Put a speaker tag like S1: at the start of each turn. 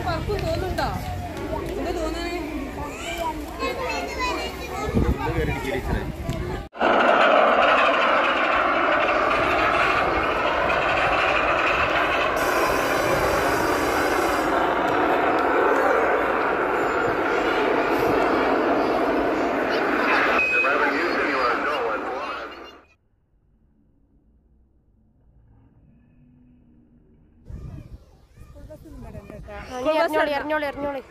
S1: കണ്ടിട്ട് പറക്കും തോന്നുന്നുണ്ടോ? എന്താ തോന്നണേ
S2: എറിഞ്ഞോളി എറിഞ്ഞോളി എറിഞ്ഞോളി